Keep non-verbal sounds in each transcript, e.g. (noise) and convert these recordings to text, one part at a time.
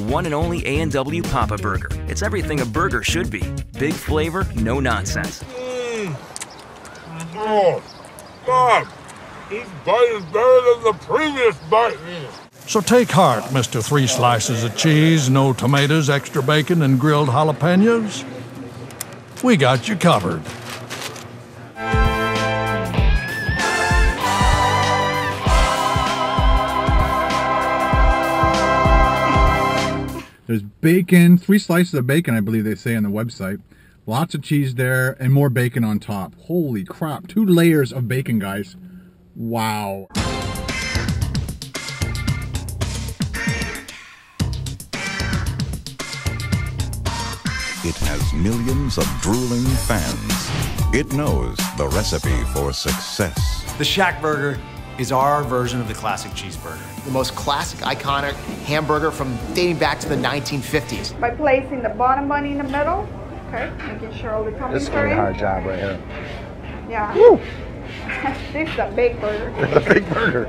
one and only A&W Papa Burger. It's everything a burger should be. Big flavor, no nonsense. Mm. Oh, God! Each bite is better than the previous bite. So take heart, Mr. Three Slices of Cheese, no tomatoes, extra bacon, and grilled jalapenos. We got you covered. There's bacon, three slices of bacon, I believe they say on the website. Lots of cheese there and more bacon on top. Holy crap. Two layers of bacon, guys. Wow. It has millions of drooling fans. It knows the recipe for success. The Shack Burger is our version of the classic cheeseburger. The most classic, iconic hamburger from dating back to the 1950s. By placing the bottom bun in the middle, okay, making sure all the toppings This is are gonna be a in. hard job right here. Yeah. Woo! (laughs) this is a big burger. It's (laughs) a big burger.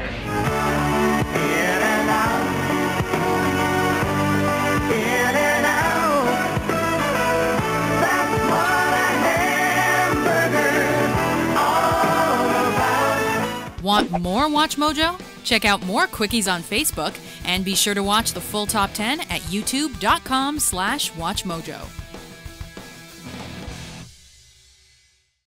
Want more Watch Mojo? Check out more quickies on Facebook and be sure to watch the full top 10 at youtube.com slash watchmojo.